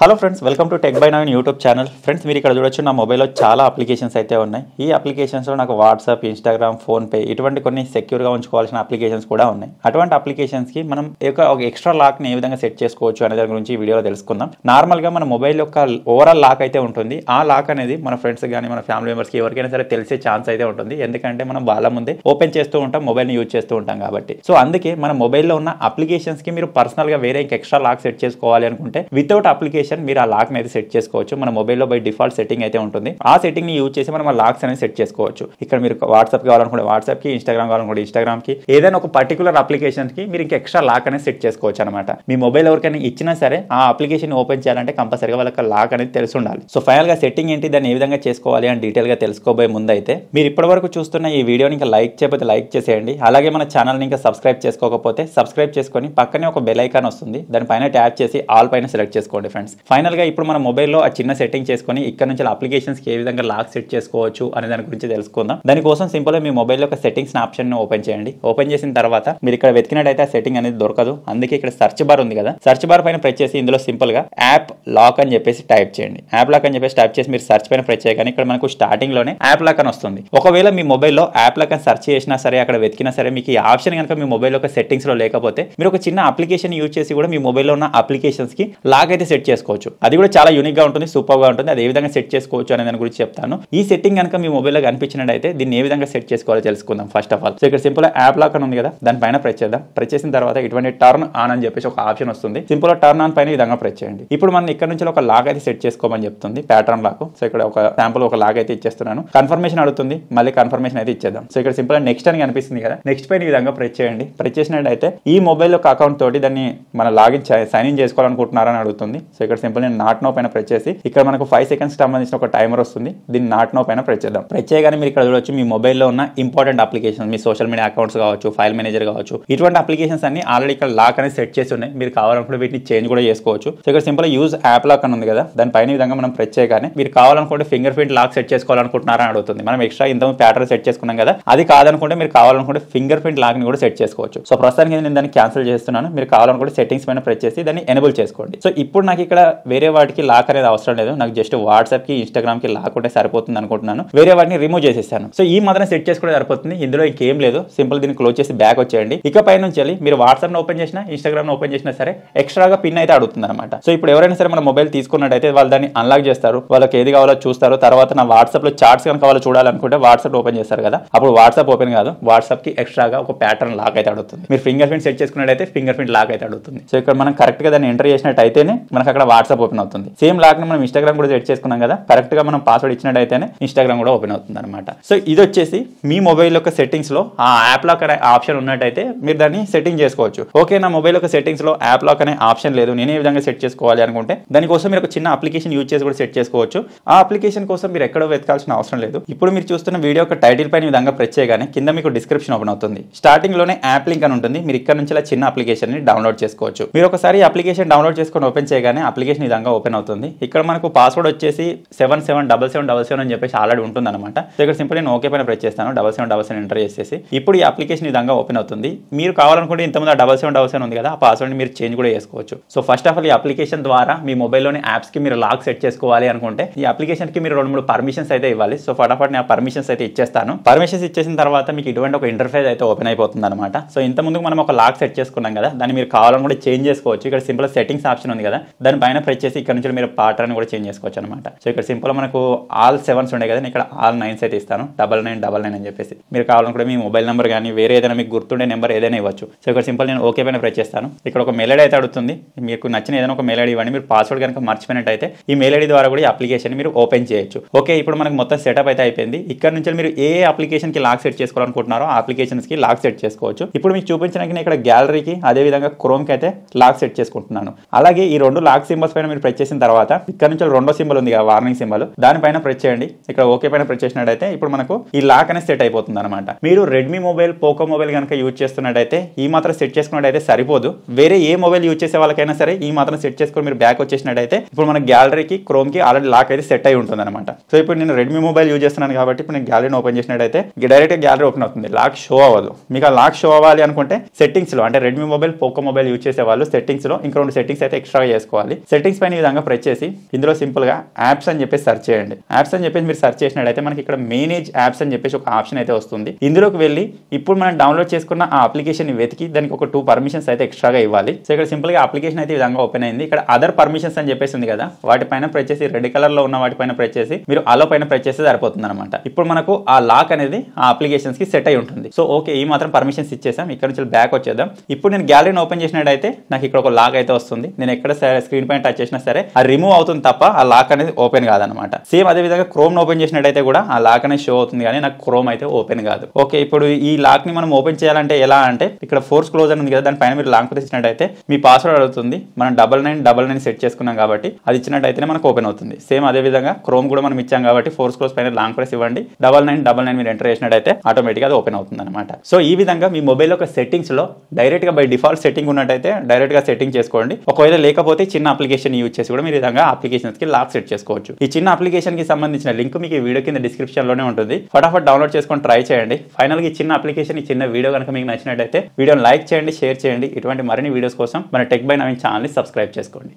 Hello friends welcome to tech by nine YouTube channel friends మీరు ఇక్కడ చూడొచ్చు నా మొబైల్లో చాలా అప్లికేషన్స్ అయితే ఉన్నాయి. ఈ అప్లికేషన్స్లో నాకు వాట్సాప్ ఇన్స్టాగ్రామ్ ఫోన్పే ఇటువంటి కొన్ని సెక్యూర్గా ఉంచుకోవాల్సిన అప్లికేషన్స్ కూడా ఉన్నాయి. అటువంటి అప్లికేషన్స్కి మనం ఒక ఒక ఎక్స్ట్రా లాక్ని ఏ విధంగా సెట్ చేసుకోవచ్చు అనే దాని గురించి వీడియోలో తెలుసుకుందాం. నార్మల్గా మన మొబైల్ యొక్క ఓవరాల్ లాక్ అయితే ఉంటుంది. ఆ లాక్ అనేది మన ఫ్రెండ్స్ కానీ మన ఫ్యామిలీ మెంబర్స్కి ఎవరికైనా సరే తెలిసే ఛాన్స్ అయితే ఉంటుంది. ఎందుకంటే మనం వాళ్ళ ముందే ఓపెన్ చేస్తూ ఉంటాం మొబైల్ని యూజ్ చేస్తూ ఉంటాం కాబట్టి. సో అందుకే మన మొబైల్లో ఉన్న అప్లికేషన్స్కి మీరు పర్సనల్గా వేరే ఇంకా ఎక్స్ట్రా లాక్ సెట్ చేసుకోవాలి అనుకుంటే వితౌట్ అప్లికేషన్ మీరు ఆ లాక్ అయితే సెట్ చేసుకోవచ్చు. మన మొబైల్లో బై డిఫాల్ట్ సెట్టింగ్ అయితే ఉంటుంది. ఆ సెట్టింగ్ని యూజ్ చేసి మనం ఆ లాక్స్ అనేది సెట్ చేసుకోవచ్చు. ఇక్కడ మీరు వాట్సాప్ కావాలనుకుంటే వాట్సాప్కి ఇన్స్టాగ్రామ్ కావాలనుకుంటే ఇన్స్టాగ్రామ్కి ఏదైనా ఒక పర్టికులర్ అప్లికేషన్కి మీరు ఇంకా ఎక్స్ట్రా లాక్ అనేది సెట్ చేసుకోవచ్చు అనమాట మీ మొబైల్ ఎవరికైనా ఇచ్చినా సరే ఆ అప్లికేషన్ ఓపెన్ చేయాలంటే కంపల్సరీగా వాళ్ళకి లాక్ అనేది తెలిసి ఉండాలి. సో ఫైనల్గా సెట్టింగ్ ఏంటి? దాన్ని ఏ విధంగా చేసుకోవాలి అని డీటెయిల్గా తెలుసుకోబోయే ముందు అయితే మీరు ఇప్పటివరకు చూస్తున్న ఈ వీడియోని ఇంకా లైక్ చేయకపోతే లైక్ చేసేయండి. అలాగే మన ఛానల్ని ఇంకా సబ్స్క్రైబ్ చేసుకోకపోతే సబ్స్క్రైబ్ చేసుకొని పక్కనే ఒక బెల్ ఐకాన్ వస్తుంది. దానిపైన ట్యాప్ చేసి ఆల్ పైన సెలెక్ట్ చేసుకోండి ఫ్రెండ్స్ ఫైనల్గా ఇప్పుడు మన మొబైల్లో ఆ చిన్న సెట్టింగ్ చేసుకొని ఇక్కడ నుంచి అప్లికేషన్స్కి ఏ విధంగా లాక్ సెట్ చేసుకోవచ్చు అనే దాని గురించి తెలుసుకుందాం. దానికోసం సింపుల్ మీ మొబైల్ యొక్క సెట్టింగ్స్ ఆప్షన్ ఓపెన్ చేయండి. ఓపెన్ చేసిన తర్వాత మీరు ఇక్కడ వెతికినట్టయితే ఆ సెట్టింగ్ అనేది దొరకదు. అందుకే ఇక్కడ సర్చ్ బార్ ఉంది కదా. సర్చ్ బార్ పైన ప్రెస్ చేసి ఇందులో సింపుల్గా యాప్ లాక్ అని చెప్పేసి టైప్ చేయండి. యాప్ లాక్ అని చెప్పేసి టైప్ చేసి మీరు సర్చ్ పైన ప్రెస్ చేయగానే ఇక్కడ మనకు స్టార్టింగ్లోనే యాప్ లాక్ అని వస్తుంది. ఒకవేళ మీ మొబైల్లో యాప్ లాక్ అని సర్చ్ చేసినా సరే అక్కడ వెతికినా సరే మీకు ఈ ఆప్షన్ కనుక మీ మొబైల్ యొక్క సెట్టింగ్స్లో లేకపోతే మీరు ఒక చిన్న అప్లికేషన్ యూజ్ చేసి కూడా మీ మొబైల్లో ఉన్న అప్లికేషన్స్కి లాక్ అయితే సెట్ చేసుకోవచ్చు. అది కూడా చాలా యూనిక్గా ఉంటుంది సూపర్గా ఉంటుంది. అది ఏ విధంగా సెట్ చేసుకోవచ్చు అనే దాని గురించి చెప్తాను. ఈ సెట్టింగ్ కనుక మీ మొబైల్లో కనిపించినట్టయితే దీన్ని ఏ విధంగా సెట్ చేసుకోవాలో తెలుసుకుందాం ఫస్ట్ ఆఫ్ ఆల్ సో ఇక్కడ సింపుల్ యాప్ లాక్ అని ఉంది కదా దానిపైన ప్రెస్ చేద్దాం. ప్రెస్ చేసిన తర్వాత ఇటువంటి టర్న్ ఆన్ అని చెప్పేసి ఒక ఆప్షన్ వస్తుంది. సింపుల్ టర్న్ ఆన్ పైన విధంగా ప్రెస్ చేయండి. ఇప్పుడు మనం ఇక్కడ నుంచి ఒక లాగ్ అయితే సెట్ చేసుకోమని చెప్తుంది ప్యాటర్న్ లాక్ సో ఇక్కడ ఒక శాంపుల్ ఒక లాగ్ అయితే ఇచ్చేస్తున్నాను. కన్ఫర్మేషన్ అడుగుతుంది మళ్ళీ కన్ఫర్మేషన్ అయితే ఇచ్చేద్దాం. సో ఇక్కడ సింపుల్ నెక్స్ట్ అని కనిపిస్తుంది కదా నెక్స్ట్ పైన విధంగా ప్రెస్ చేయండి. ప్రెస్ చేసినట్టయితే ఈ మొబైల్ యొక్క అకౌంట్ తోటి దాన్ని మన లాగిన్ సైన్ ఇన్ చేసుకోవాలనుకుంటున్నారని అడుగుతుంది. సో ఇక్కడ సింపుల్ నేను నాట్ నో పైన ప్రెస్ చేసి ఇక్కడ మనకు ఫైవ్ సెకండ్స్ సంబంధించిన ఒక టైమర్ వస్తుంది. దీన్ని నాట్ నో పైన ప్రెస్ చేద్దాం. ప్రెస్ చేయగానే మీరు ఇక్కడ చూడొచ్చు మీ మొబైల్లో ఉన్న ఇంపార్టెంట్ అప్లికేషన్ మీ సోషల్ మీడియా అకౌంట్స్ కావచ్చు ఫైల్ మేనేజర్ కావచ్చు ఇటువంటి అప్లికేషన్స్ అన్ని ఆల్రెడీ ఇక్కడ లాక్ అనేది సెట్ చేసి ఉన్నాయి. మీరు కావాలనుకుంటే వీటిని చేంజ్ కూడా చేసుకోవచ్చు. సో ఇక్కడ సింపుల్ యూజ్ యాప్ లాక్ అని ఉంది కదా దానిపైన విధంగా మనం ప్రెస్ చేయగానే మీరు కావాలనుకుంటే ఫింగర్ ప్రింట్ లాక్ సెట్ చేసుకోవాలనుకుంటున్నారా అని అడుగుతుంది. మనం ఎక్స్ట్రా ఇంత ప్యాటర్న్ సెట్ చేసుకున్నాం కదా అది కాదనుకుంటే మీరు కావాలనుకుంటే ఫింగర్ ప్రింట్ లాక్ని కూడా సెట్ చేసుకోవచ్చు. సో ప్రస్తుతానికి నేను దాన్ని క్యాన్సిల్ చేస్తున్నాను. మీరు కావాలనుకుంటే సెట్టింగ్స్ పైన ప్రెస్ చేసి దాన్ని ఎనేబుల్ చేసుకోండి. సో ఇప్పుడు నాకు ఇక్కడ వేరే వాటికి లాక్ అనేది అవసరం లేదు నాకు జస్ట్ వాట్సాప్కి కి లాక్ ఉంటే సరిపోతుంది అనుకుంటున్నాను. వేరే వాటిని రిమూవ్ చేసేసాను సో ఈ మాత్రం సెట్ చేసుకుంటే సరిపోతుంది. ఇందులో ఇంకేం లేదు. సింపుల్ దీన్ని క్లోజ్ చేసి బ్యాక్ వచ్చేయండి. ఇక పై నుంచి వెళ్ళి మీరు వాట్సాప్ ఓపెన్ చేసినా ఇన్స్టాగ్రామ్ ఓపెన్ చేసినా సరే ఎక్స్ట్రాగా పిన్ అయితే అడుగుతుంది అనమాట సో ఇప్పుడు ఎవరైనా సరే మన మొబైల్ తీసుకున్నట్టయితే వాళ్ళు దాన్ని అన్లాక్ చేస్తారు. వాళ్ళకి ఏది కావాలో చూస్తారు. తర్వాత నా వాట్సాప్లో చార్ట్స్ కనుక వాళ్ళు చూడాలనుకుంటే వాట్సాప్ ఓపెన్ చేస్తారు కదా. అప్పుడు వాట్సాప్ ఓపెన్ కాదు. వాట్సాప్కి ఎక్స్ట్రాగా ఒక ప్యాటర్న్ లాక్ అయితే అడుగుతుంది. మీరు ఫింగర్ ప్రింట్ సెట్ చేసుకున్నట్టయితే ఫింగర్ ప్రింట్ లాక్ అయితే అడుగుతుంది. సో ఇక్కడ మనం కరెక్ట్గా దాన్ని ఎంటర్ చేసినట్టు అయితేనే మనకు అక్కడ వాట్సాప్ ఓపెన్ అవుతుంది. సేమ్ లాక్ని మనం ఇన్స్టాగ్రామ్ కూడా సెట్ చేసుకున్నాం కదా కరెక్ట్గా మనం పాస్వర్డ్ ఇచ్చినట్టయితేనే ఇన్స్టాగ్రామ్ కూడా ఓపెన్ అవుతుంది అనమాట సో ఇది వచ్చేసి మీ మొబైల్ యొక్క సెట్టింగ్స్లో ఆ యాప్ లాక్ అనే ఆప్షన్ ఉన్నట్టయితే మీరు దాన్ని సెట్టింగ్ చేసుకోవచ్చు. ఓకే నా మొబైల్ యొక్క సెట్టింగ్స్లో యాప్ లాక్ అనే ఆప్షన్ లేదు. నేను ఏ విధంగా సెట్ చేసుకోవాలి అనుకుంటే దానికోసం మీరు ఒక చిన్న అప్లికేషన్ యూజ్ చేసి కూడా సెట్ చేసుకోవచ్చు. ఆ అప్లికేషన్ కోసం మీరు ఎక్కడో వెతకాల్సిన అవసరం లేదు. ఇప్పుడు మీరు చూస్తున్న వీడియో యొక్క టైటిల్ పైన విధంగా ప్రెస్ చేయగానే కింద మీకు డిస్క్రిప్షన్ ఓపెన్ అవుతుంది. స్టార్టింగ్లోనే యాప్ లింక్ అని ఉంటుంది. మీరు ఇక్కడ నుంచి చిన్న అప్లికేషన్ని డౌన్లోడ్ చేసుకోవచ్చు. మీరు ఒకసారి అప్లికేషన్ డౌన్లోడ్ చేసుకొని ఓపెన్ చేయగానే అప్లికేషన్ ఈ విధంగా ఓపెన్ అవుతుంది. ఇక్కడ మనకు పాస్వర్డ్ వచ్చేసి seven seven double seven double seven అని చెప్పేసి ఆల్రెడీ ఉంటుంది అనమాట ఇక్కడ సింపుల్ నేను ఓకే పైన ప్రెస్ చేస్తాను. Double seven double seven enter చేసేసి ఇప్పుడు ఈ అప్లికేషన్ ఈ విధంగా ఓపెన్ అవుతుంది. మీరు కావాలనుకుంటే ఇంతమంది ఆ డబల్ సెవెన్ డబల్ సెవెన్ ఉంది కదా ఆ పాస్వర్డ్ మీరు చేంజ్ కూడా చేసుకోవచ్చు. సో ఫస్ట్ ఆఫ్ ఆల్ ఈ అప్లికేషన్ ద్వారా మీ మొబైల్లోని యాప్స్కి మీరు లాక్ సెట్ చేసుకోవాలి అనుకుంటే ఈ అప్లికేషన్కి మీరు రెండు మూడు పర్మిషన్స్ అయితే ఇవ్వాలి. సో ఫటాఫట్ నేను ఆ పర్మిషన్స్ అయితే ఇచ్చేస్తాను. పర్మిషన్స్ ఇచ్చేసిన తర్వాత మీకు ఇటువంటి ఒక ఇంటర్ఫేస్ అయితే ఓపెన్ అయిపోతుంది అనమాట సో ఇంత ముందుకు మనం ఒక లాక్ సెట్ చేసుకున్నాం కదా దాన్ని మీరు కావాలనుకుంటే చేంజ్ చేసుకోవచ్చు. ఇక్కడ సింపుల్ సెట్టింగ్స్ ఆప్షన్ ఉంది కదా దాని పైన ప్రెస్ చేసి ఇక్కడ నుంచి మీరు పాటర్ని కూడా చేంజ్ చేసుకోవచ్చు అనమాట సో ఇక్కడ సింపుల్ మనకు ఆల్ సెవెన్స్ ఉండే కదా నేను ఇక్కడ ఆల్ నైన్స్ అయితే ఇస్తాను. డబల్ నైన్ డబల్ నైన్ అని చెప్పేసి. మీరు కావాలనుకుంటే మీ మొబైల్ నెంబర్ కానీ వేరే ఏదైనా మీకు గుర్తుండే నెంబర్ ఏదైనా ఇవ్వచ్చు. సో ఇక్కడ సింపుల్ నేను ఓకే పైన ప్రెస్ చేస్తాను. ఇక్కడ ఒక మెయిల్ ఐడి అయితే అడుగుతుంది. మీకు నచ్చిన ఏదైనా ఒక మెయిల్ ఐడి ఇవ్వండి. మీరు పాస్వర్డ్ కనుక మర్చిపోయినట్టయితే ఈ మెయిల్ ఐడి ద్వారా కూడా ఈ అప్లికేషన్ మీరు ఓపెన్ చేయొచ్చు. ఓకే ఇప్పుడు మనకు మొత్తం సెటప్ అయితే అయిపోయింది. ఇక్కడ నుంచి మీరు ఏ అప్లికేషన్కి లాక్ సెట్ చేసుకోవాలనుకుంటున్నారో ఆ అప్లికేషన్స్కి లాక్ సెట్ చేసుకోవచ్చు. ఇప్పుడు మీకు చూపించడానికి నేను ఇక్కడ గ్యాలరీకి అదే విధంగా క్రోమ్కి అయితే లాక్ సెట్ చేసుకుంటున్నాను. అలాగే ఈ రెండు లాక్ సింబల్స్ పైన మీరు ప్రెస్ చేసిన తర్వాత ఇక్కడ నుంచి రెండో సింబల్ ఉంది కదా వార్నింగ్ సింబల్. దానిపైన ప్రెస్ చేయండి. ఇక్కడ ఓకే పైన ప్రెస్ చేసినట్టయితే ఇప్పుడు మనకు ఈ లాక్ అనేది సెట్ అయిపోతుంది అనమాట మీరు రెడ్మీ మొబైల్ పోకో మొబైల్ కనుక యూజ్ చేస్తున్నట్టయితే ఈ మాత్రం సెట్ చేసుకున్నట్టయితే సరిపోదు. వేరే ఏ మొబైల్ యూజ్ చేసే వాళ్ళకైనా సరే ఈ మాత్రం సెట్ చేసుకొని మీరు బ్యాక్ వచ్చేసినట్టయితే ఇప్పుడు మన గ్యాలరీకి క్రోమ్కి ఆల్రెడీ లాక్ అయితే సెట్ అయి ఉంటుంది అనమాట సో ఇప్పుడు నేను రెడ్మీ మొబైల్ యూజ్ చేస్తున్నాను కాబట్టి ఇప్పుడు నేను గ్యాలరీని ఓపెన్ చేసినట్టయితే డైరెక్ట్ గ్యాలరీ ఓపెన్ అవుతుంది. లాక్ షో అవ్వదు. మీకు ఆ లాక్ షో అవ్వాలి అనుకుంటే సెట్టింగ్స్లో అంటే Redmi mobile Poco mobile use చేసే వాళ్ళు సెట్టింగ్స్లో ఇంకా రెండు సెట్టింగ్స్ అయితే ఎక్స్ట్రా చేసుకోవాలి. సెట్టింగ్స్ పైన ఈ విధంగా ప్రెస్ చేసి ఇందులో సింపుల్గా యాప్స్ అని చెప్పేసి సెర్చ్ చేయండి. యాప్స్ అని చెప్పేసి మీరు సెర్చ్ చేసినట్టయితే మనకి ఇక్కడ మేనేజ్ యాప్స్ అని చెప్పేసి ఒక ఆప్షన్ అయితే వస్తుంది. ఇందులోకి వెళ్ళి ఇప్పుడు మనం డౌన్లోడ్ చేసుకున్న ఆ అప్లికేషన్ వెతికి దానికి ఒక టూ పర్మిషన్స్ అయితే ఎక్స్ట్రాగా ఇవ్వాలి. సో ఇక్కడ సింపుల్గా అప్లికేషన్ అయితే ఈ విధంగా ఓపెన్ అయింది. ఇక్కడ అదర్ పర్మిషన్స్ అని చెప్పేసి ఉంది కదా వాటిపైన ప్రెస్ చేసి రెడ్ కలర్లో ఉన్న వాటిపైన ప్రెస్ చేసి మీరు అలో పైన ప్రెస్ చేస్తే సరిపోతుంది అనమాట ఇప్పుడు మనకు ఆ లాక్ అనేది ఆ అప్లికేషన్స్కి సెట్ అయి ఉంటుంది. సో ఓకే ఈ మాత్రం పర్మిషన్స్ ఇచ్చేసాం. ఇక్కడ నుంచి బ్యాక్ వచ్చేద్దాం. ఇప్పుడు నేను గ్యాలరీని ఓపెన్ చేసినట్టయితే నాకు ఇక్కడ ఒక లాక్ అయితే వస్తుంది. నేను ఎక్కడ స్క్రీన్ పైన టచ్ చేసినా సరే ఆ రిమూవ్ అవుతుంది తప్ప ఆ లాక్ అనేది ఓపెన్ కాదనమాట సేమ్ అదే విధంగా క్రోమ్ ఓపెన్ చేసినట్టయితే కూడా ఆ లాక్ అనేది షో అవుతుంది కానీ నాకు క్రోమ్ అయితే ఓపెన్ కాదు. ఓకే ఇప్పుడు ఈ లాక్ని మనం ఓపెన్ చేయాలంటే ఎలా అంటే ఇక్కడ ఫోర్స్ క్లోజ్ అని ఉంది కదా దానిపైన మీరు లాక్ ప్రెస్ ఇచ్చినట్టయితే మీ పాస్వర్డ్ అడుగుతుంది. మనం double nine double nine set చేసుకున్నాం కాబట్టి అది ఇచ్చినట్టయితేనే మనకు ఓపెన్ అవుతుంది. సేమ్ అదే విధంగా క్రోమ్ కూడా మనం ఇచ్చాం కాబట్టి ఫోర్స్ క్లోజ్ పైన లాంగ్ ప్రెస్ ఇవ్వండి. డబల్ నైన్ డబల్ నైన్ మీరు ఎంటర్ చేసినట్టయితే ఆటోమేటిక్గా అది ఓపెన్ అవుతుంది అనమాట సో ఈ విధంగా మీ మొబైల్ యొక్క సెట్టింగ్స్లో డైరెక్ట్గా బై డిఫాల్ట్ సెట్టింగ్ ఉన్నట్టయితే డైరెక్ట్గా సెట్టింగ్ చేసుకోండి. ఒకవేళ లేకపోతే చిన్న అప్లికేషన్ యూజ్ చేసి కూడా మీరు ఈ విధంగా అప్లికేషన్స్కి లాక్ సెట్ చేసుకోవచ్చు. ఈ చిన్న అప్లికేషన్కి సంబంధించిన లింక్ మీకు ఈ వీడియో కింద డిస్క్రిప్షన్లోనే ఉంటుంది. ఫటాఫట్ డౌన్లోడ్ చేసుకొని ట్రై చేయండి. ఫైనల్గా ఈ చిన్న అప్లికేషన్ ఈ చిన్న వీడియో కనుక మీకు నచ్చినట్టయితే వీడియోని లైక్ చేయండి షేర్ చేయండి. ఇటువంటి మరిన్ని వీడియోస్ కోసం మన టెక్ బై నవీన్ ఛానల్ని సబ్స్క్రైబ్ చేసుకోండి.